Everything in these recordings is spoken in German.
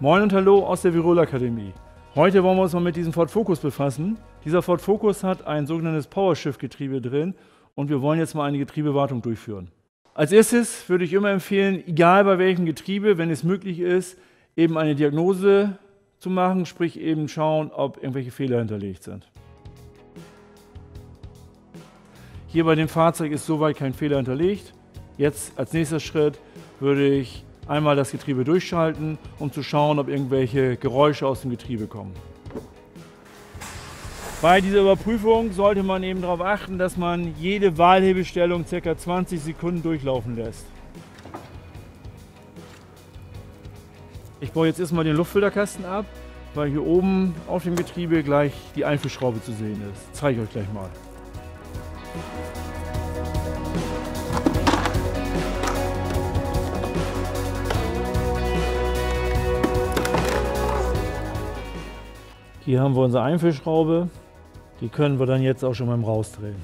Moin und Hallo aus der Virol Akademie. Heute wollen wir uns mal mit diesem Ford Focus befassen. Dieser Ford Focus hat ein sogenanntes Powershift-Getriebe drin und wir wollen jetzt mal eine Getriebewartung durchführen. Als erstes würde ich immer empfehlen, egal bei welchem Getriebe, wenn es möglich ist, eben eine Diagnose zu machen, sprich eben schauen, ob irgendwelche Fehler hinterlegt sind. Hier bei dem Fahrzeug ist soweit kein Fehler hinterlegt. Jetzt als nächster Schritt würde ich einmal das Getriebe durchschalten, um zu schauen, ob irgendwelche Geräusche aus dem Getriebe kommen. Bei dieser Überprüfung sollte man eben darauf achten, dass man jede Wahlhebestellung ca. 20 Sekunden durchlaufen lässt. Ich baue jetzt erstmal den Luftfilterkasten ab, weil hier oben auf dem Getriebe gleich die Einführschraube zu sehen ist. Das zeige ich euch gleich mal. Hier haben wir unsere Einfüllschraube. Die können wir dann jetzt auch schon beim Rausdrehen.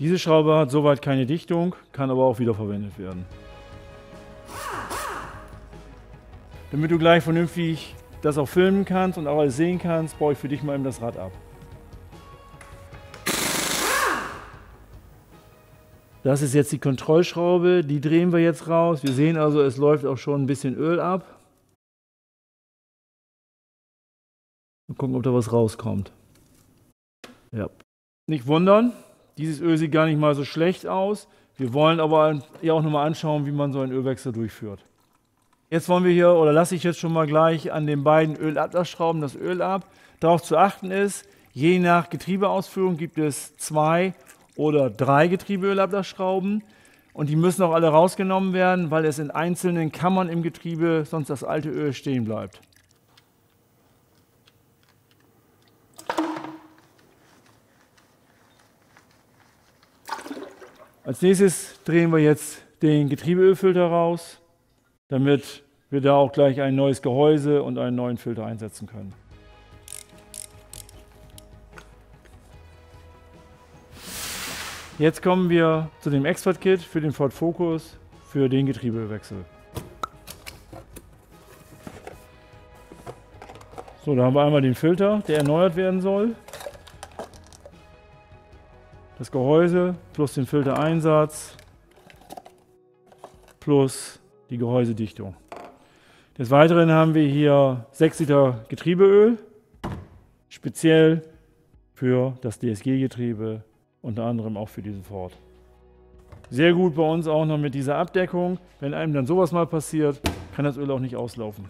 Diese Schraube hat soweit keine Dichtung, kann aber auch wiederverwendet werden. Damit du gleich vernünftig das auch filmen kannst und auch alles sehen kannst, baue ich für dich mal eben das Rad ab. Das ist jetzt die Kontrollschraube, die drehen wir jetzt raus. Wir sehen also, es läuft auch schon ein bisschen Öl ab. Mal gucken, ob da was rauskommt. Ja. Nicht wundern, dieses Öl sieht gar nicht mal so schlecht aus. Wir wollen aber ja auch nochmal anschauen, wie man so einen Ölwechsel durchführt. Jetzt wollen wir hier, oder lasse ich jetzt schon mal gleich an den beiden Ölablassschrauben das Öl ab. Darauf zu achten ist, je nach Getriebeausführung gibt es zwei oder drei Getriebeölablassschrauben. Und die müssen auch alle rausgenommen werden, weil es in einzelnen Kammern im Getriebe sonst das alte Öl stehen bleibt. Als nächstes drehen wir jetzt den Getriebeölfilter raus, damit wir da auch gleich ein neues Gehäuse und einen neuen Filter einsetzen können. Jetzt kommen wir zu dem Expert-Kit für den Ford Focus für den Getriebeölwechsel. So, da haben wir einmal den Filter, der erneuert werden soll das Gehäuse plus den Filtereinsatz plus die Gehäusedichtung. Des Weiteren haben wir hier 6 Liter Getriebeöl, speziell für das DSG-Getriebe, unter anderem auch für diesen Ford. Sehr gut bei uns auch noch mit dieser Abdeckung. Wenn einem dann sowas mal passiert, kann das Öl auch nicht auslaufen.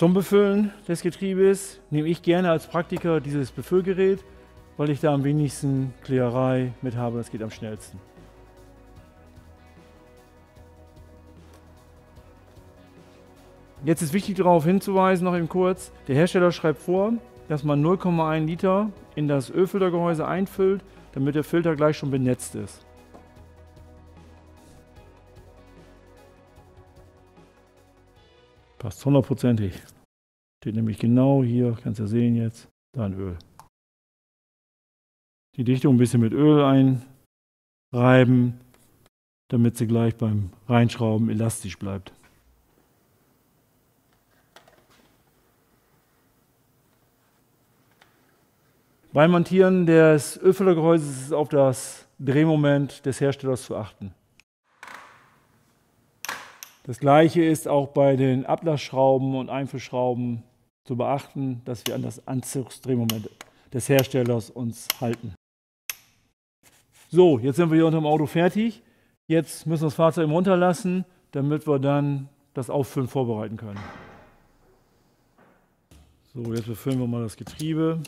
Zum Befüllen des Getriebes nehme ich gerne als Praktiker dieses Befüllgerät, weil ich da am wenigsten Klägerei mit habe. Das geht am schnellsten. Jetzt ist wichtig darauf hinzuweisen, noch eben kurz, der Hersteller schreibt vor, dass man 0,1 Liter in das Ölfiltergehäuse einfüllt, damit der Filter gleich schon benetzt ist. Passt hundertprozentig. Steht nämlich genau hier, kannst du ja sehen jetzt, da ein Öl. Die Dichtung ein bisschen mit Öl einreiben, damit sie gleich beim Reinschrauben elastisch bleibt. Beim Montieren des Ölfiltergehäuses ist auf das Drehmoment des Herstellers zu achten. Das gleiche ist auch bei den Ablassschrauben und Einfüllschrauben zu beachten, dass wir an das Anzugsdrehmoment des Herstellers uns halten. So, jetzt sind wir hier unter dem Auto fertig. Jetzt müssen wir das Fahrzeug runterlassen, damit wir dann das Auffüllen vorbereiten können. So, jetzt befüllen wir mal das Getriebe.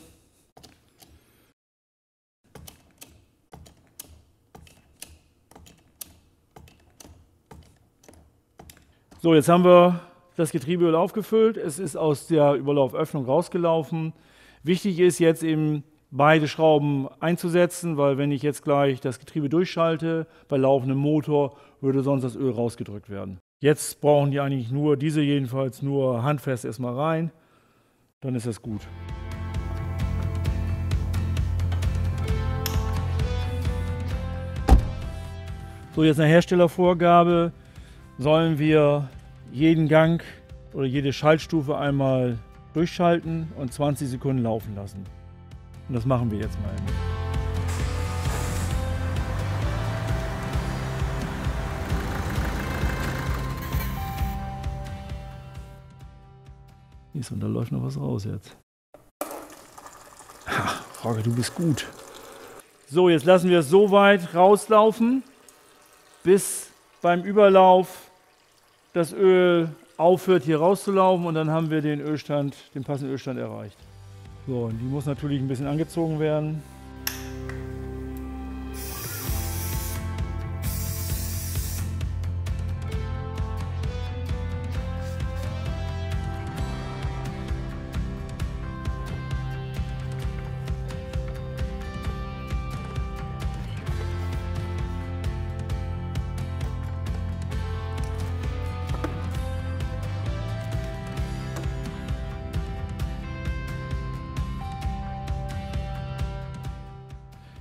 So, jetzt haben wir das Getriebeöl aufgefüllt. Es ist aus der Überlauföffnung rausgelaufen. Wichtig ist jetzt eben beide Schrauben einzusetzen, weil wenn ich jetzt gleich das Getriebe durchschalte, bei laufendem Motor würde sonst das Öl rausgedrückt werden. Jetzt brauchen die eigentlich nur, diese jedenfalls nur handfest erstmal rein, dann ist das gut. So, jetzt eine Herstellervorgabe sollen wir jeden Gang oder jede Schaltstufe einmal durchschalten und 20 Sekunden laufen lassen. Und das machen wir jetzt mal. Und da läuft noch was raus jetzt. Ha, Frage, du bist gut. So, jetzt lassen wir es so weit rauslaufen, bis beim Überlauf das Öl aufhört hier rauszulaufen und dann haben wir den Ölstand, den passenden Ölstand erreicht. So, und die muss natürlich ein bisschen angezogen werden.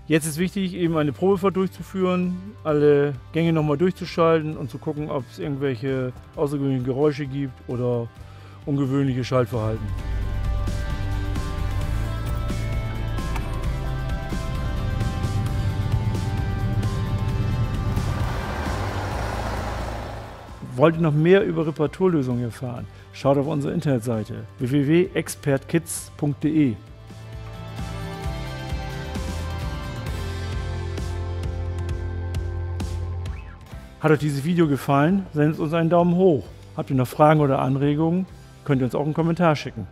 Jetzt ist wichtig, eben eine Probefahrt durchzuführen, alle Gänge nochmal durchzuschalten und zu gucken, ob es irgendwelche außergewöhnlichen Geräusche gibt oder ungewöhnliche Schaltverhalten. Wollt ihr noch mehr über Reparaturlösungen erfahren? Schaut auf unsere Internetseite www.expertkits.de. Hat euch dieses Video gefallen? Sendet uns einen Daumen hoch. Habt ihr noch Fragen oder Anregungen? Könnt ihr uns auch einen Kommentar schicken.